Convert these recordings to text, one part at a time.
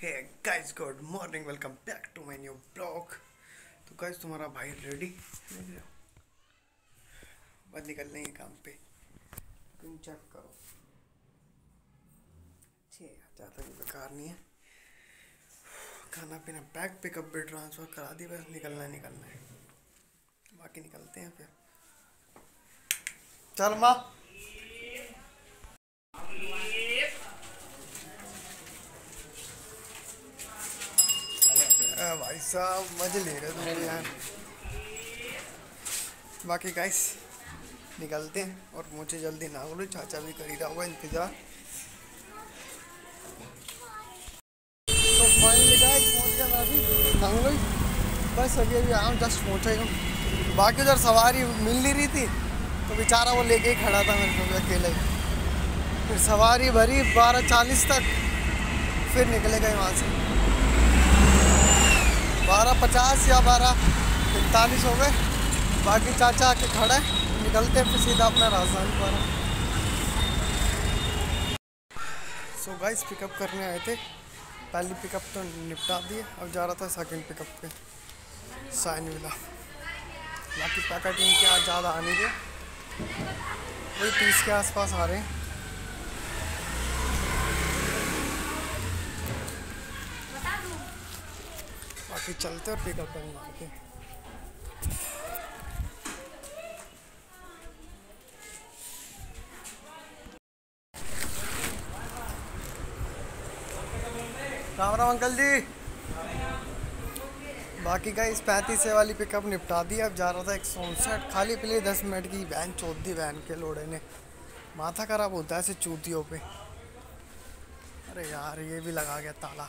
Hey guys good morning welcome back to my new blog तो guys तुम्हारा भाई ready बस निकलने के काम पे। तुम चेक करो। ज़्यादा भी बेकार नहीं है। खाना पीना बैग पिकअप भी ट्रांसफ़र करा दी, बस निकलना है निकलना है। बाकी निकलते हैं फिर। चल माँ। आ, भाई साहब मज़े ले रहे तुम यार। बाकी गाइस निकलते हैं और मुझे जल्दी ना बोलो चाचा भी कर ही रहा होगा इंतज़ार। तो बस अभी अभी आऊँ जस्ट पहुँचा ही हूँ। बाकी उधर सवारी मिल नहीं रही थी तो बेचारा वो लेके ही खड़ा था मेरे को भी अकेले। फिर सवारी भरी बारह चालीस तक फिर निकले गए वहाँ से। बारह पचास या बारह पैंतालीस हो गए। बाकी चाचा आके खड़े निकलते फिर सीधा अपना राजधानी द्वारा सो गाइस पिकअप करने आए थे। पहली पिकअप तो निपटा दिए, अब जा रहा था सेकंड पिकअप पे। साइन विला बाकी पैकेटिंग के आज ज़्यादा आने के वही तीस के आसपास आ रहे हैं। बाकी चलते और पिकअप आते हैं? राम राम अंकल जी। बाकी का इस पैंतीस वाली पिकअप निपटा दी, अब जा रहा था एक सौ उनसठ। खाली पिली दस मिनट की वैन चौथ दी वैन के लोड़े ने। माथा खराब होता है ऐसे चूतियों पे। अरे यार, ये भी लगा गया ताला।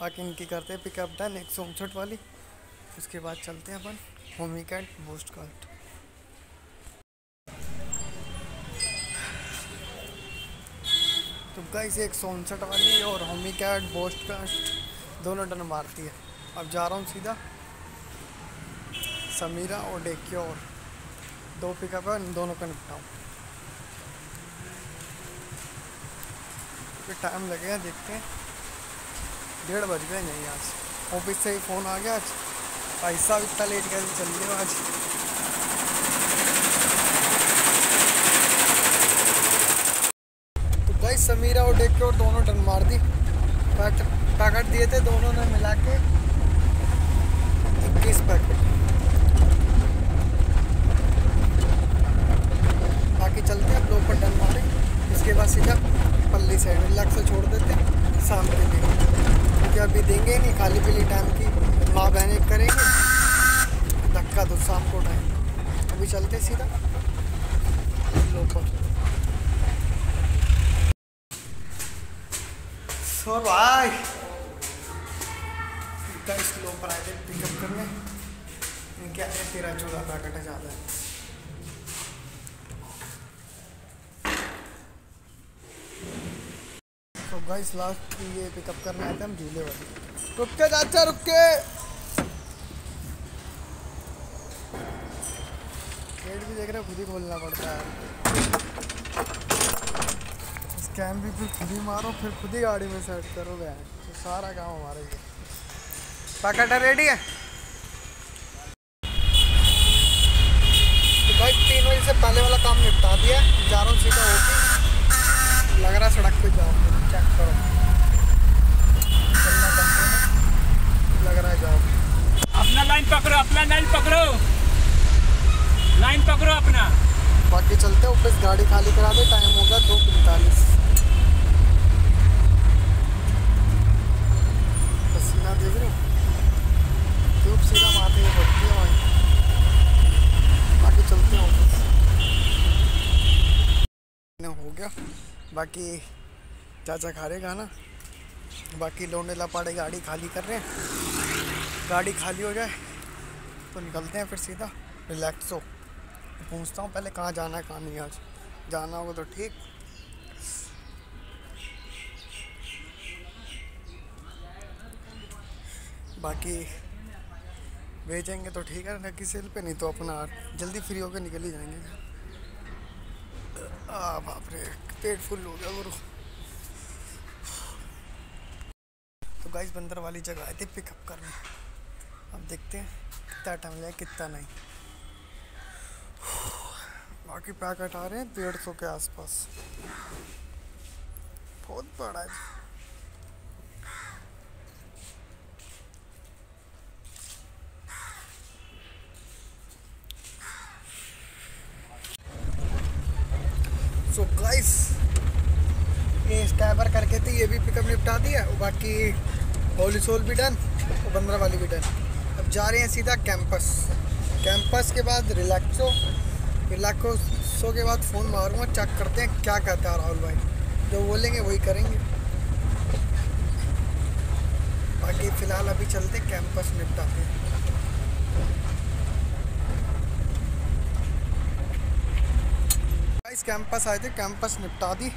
बाकी इनकी करते हैं पिकअप डन एक सौ उनसठ वाली। उसके बाद चलते हैं अपन होमी कैट बूस्ट कार्ट तो गाइस एक सौ उनसठ वाली और होमी कैट बोस्ट कास्ट दोनों टन मारती है। अब जा रहा हूँ सीधा, समीरा और डेक्योर दो पिकअप है इन दोनों का निपटाऊँ टाइम लगेगा देखते हैं। डेढ़ बज गए नहीं आज। ऑफ़िस से ही फ़ोन आ गया आज। पैसा इतना लेट कैसे चल रही आज? तो भाई समीरा और डेक के और दोनों टन मार दी। पैकेट दिए थे दोनों ने मिला के। इक्कीस पैकेट। बाकी चलते हैं लोग पर टन मारे। इसके बाद सीधा पल्ली साइड लग से छोड़ देते शाम के लिए क्योंकि अभी देंगे नहीं, खाली पीली टाइम की माँ बहने करेंगे। धक्का तो शाम को टाइम अभी चलते सीधा। सो भाई इस लोपर आए थे पिकअप करने है तेरह चौदह पैकेट है ज़्यादा है। तो गाइस लास्ट ये पिकअप करने आए थे हम, झूले वाले। रुक के चाचा, रुक के। गेट भी देख रहे खुद ही खोलना पड़ता है। स्कैम भी फिर खुद ही मारो, फिर खुद ही गाड़ी में सेट करो गया तो सारा काम हमारा है पैकेट रेडी है? तो भाई तीन बजे से पहले वाला काम निपटा दिया जा रहा हूँ सीधा होके। लग रहा सड़क पे जाओ चेक करो। लग रहा है जाओ। अपना लाइन पकड़ो अपना लाइन पकड़ो। लाइन पकड़ो अपना। बाकी चलते हैं ऑफ़िस गाड़ी खाली करा दे टाइम होगा दो पैंतालीस। पसीना देख रहे हो? धूप सीधा माथे में पड़ती है वहीं बाकी चलते हैं हो गया। बाकी चाचा खा रहे खाना। बाकी लोने लपाड़े गाड़ी खाली कर रहे हैं। गाड़ी खाली हो जाए तो निकलते हैं फिर सीधा। रिलैक्स हो। पूछता हूँ पहले कहाँ जाना है, कहाँ नहीं आज। जाना होगा तो ठीक। बाकी भेजेंगे तो ठीक है, ना किसी पे नहीं तो अपना जल्दी फ्री होकर निकल ही जाएँगे। आ बाप रे। पेट फुल हो गया गुरु तो गाइस बंदर वाली जगह आए थे पिकअप करने। अब देखते हैं कितना टाइम लगे कितना नहीं। बाकी पैकेट आ रहे हैं, डेढ़ सौ के आसपास। बहुत बड़ा है सो गाइस स्कैबर करके थे, ये भी पिकअप निपटा दिया, और बाकी होली सोल भी डन और बंदरा वाली भी डन अब जा रहे हैं सीधा कैंपस कैंपस के बाद रिलैक्सो रिलैक्सो के बाद फ़ोन मारूँगा चेक करते हैं क्या कहता है राहुल भाई। जो बोलेंगे वही करेंगे। बाकी फ़िलहाल अभी चलते कैंपस निपटाते हैं। कैंपस आए थे कैंपस निपटा दी।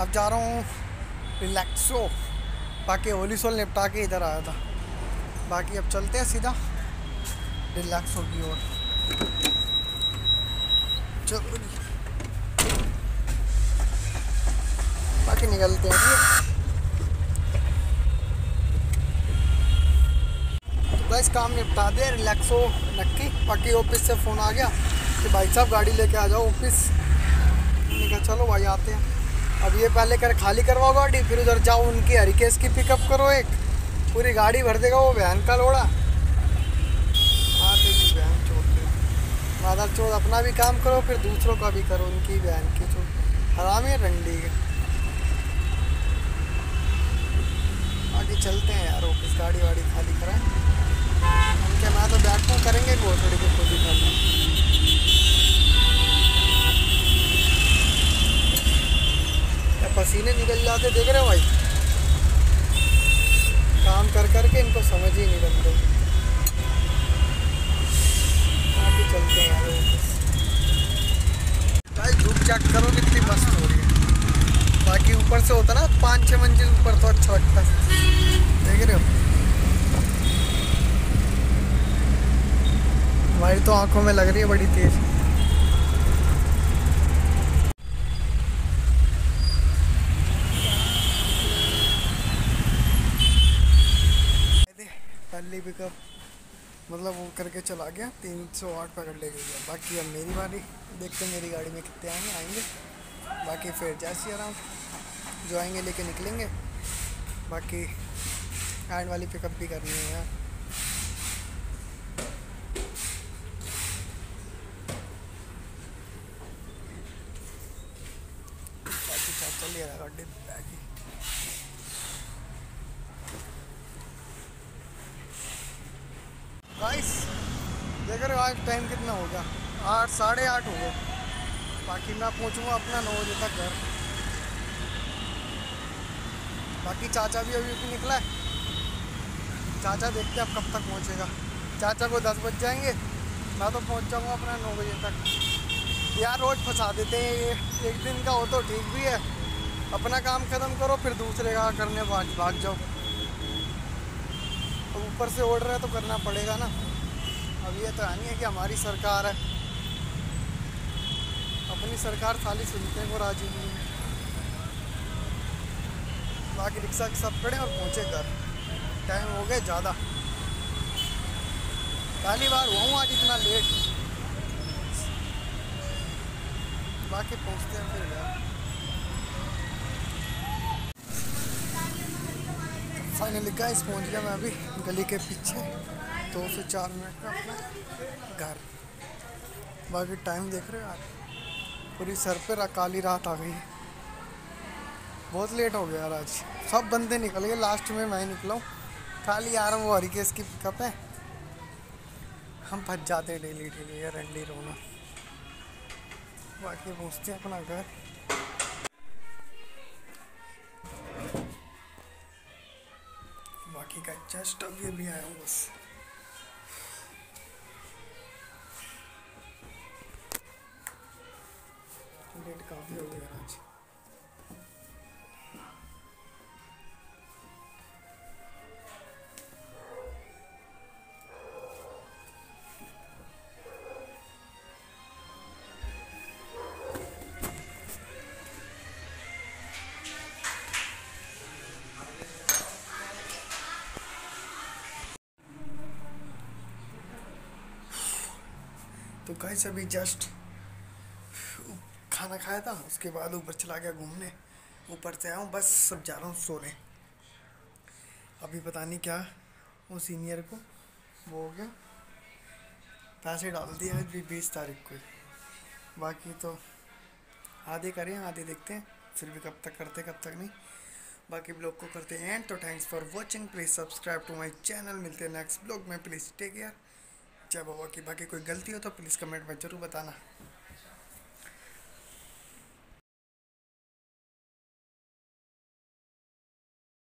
अब जा रहा हूँ। रिलैक्सो बाकी होली सोल निपटा के इधर आया था। बाकी अब चलते हैं सीधा। रिलैक्सो की ओर चलो बाकी निकलते हैं। तो बस काम निपटा दे रिलैक्सो नक्की बाकी ऑफ़िस से फ़ोन आ गया कि भाई साहब गाड़ी लेके आ जाओ ऑफ़िस कहा, चलो भाई, आते हैं। अब ये पहले कर खाली करवाओ गाड़ी, फिर उधर जाओ उनकी हरिकेश की पिकअप करो एक। पूरी गाड़ी भर देगा वो बहन का लोड़ा। आते की चोट अपना भी काम करो, फिर दूसरों का भी करो, उनकी बहन की चोट। हराम है रंडी। के आगे चलते हैं यार ऑफ़िस गाड़ी वाड़ी खाली कराएँ। उनके मैं तो बैठूँ करेंगे घोसड़ी के खुद ही करना पसीने निकल जाते, देख रहे हो भाई? काम कर कर के इनको समझ ही नहीं बनते। चलते हैं भाई धूप चेक करो, कितनी मस्त हो रही है। बाकी ऊपर से होता ना पाँच छः मंजिल ऊपर तो अच्छा लगता है। देख रहे हो? हमारी तो आँखों में लग रही है बड़ी तेज़। पहली पिकअप मतलब वो करके चला गया, तीन सौ आठ पकड़ ले गया बाकी अब मेरी बारी, देखते हैं मेरी गाड़ी में कितने आएँगे आएँगे। बाकी फिर जैसे आराम, जो आएँगे लेके निकलेंगे। बाकी एंड वाली पिकअप भी करनी है यार बाकी चाचा ले रहा गाड़ी बैग ही गाइस देख रहे हो, आज टाइम कितना हो गया? आठ, साढ़े आठ हो गए। बाकी मैं पहुँचूँगा अपना नौ बजे तक घर। बाकी चाचा भी अभी अभी निकला है। चाचा देखते हैं अब कब तक पहुँचेगा। चाचा को दस बज जाएँगे। मैं तो पहुँच जाऊँगा अपना नौ बजे तक। यार, रोज़ फंसा देते हैं ये। एक दिन का हो तो ठीक भी है। अपना काम ख़त्म करो, फिर दूसरे का करने भाग भाग जाओ। तो ऊपर से ऑर्डर है तो करना पड़ेगा ना। अब ये तो है नहीं है कि हमारी सरकार है। अपनी सरकार खाली सुनते को राज़ी नहीं है बाकी रिक्शा सब खड़े और पहुँचे घर। टाइम हो गया ज़्यादा। पहली बार हुआ हूँ आज इतना लेट बाकी पहुँचते हैं फिर घर फाइनली गाइस पहुँच गया मैं अभी गली के पीछे। दो से चार मिनट का अपना घर। बाकी टाइम देख रहे हो यार पूरी सर पे काली रात आ गई। बहुत लेट हो गया यार आज। सब बंदे निकल गए। लास्ट में मैं निकला हूँ। खाली यार वो हरिकेश की पिकअप है। हम फंस जाते हैं डेली डेली यार, रंडी रोना। बाकी पहुँचते हैं अपना घर। बाकी का जस्ट अभी अभी आया हूँ बस। काफ़ी हो गया आज तो गाइस अभी जस्ट खाना खाया था, उसके बाद ऊपर चला गया घूमने। ऊपर से आया हूँ, बस सब जा रहा हूँ सोने। अभी पता नहीं क्या वो सीनियर को, वो हो गया। पैसे डाल दिए आज भी बीस तारीख को बाकी तो आधे करें आधे देखते हैं, फिर भी कब तक करते, कब तक नहीं। बाकी ब्लॉग को करते हैं एंड तो thanks for watching please subscribe to my channel मिलते हैं नेक्स्ट ब्लॉग में। प्लीज़ टेक केयर जय बाबा की बाकी कोई गलती हो तो प्लीज़ कमेंट में ज़रूर बताना।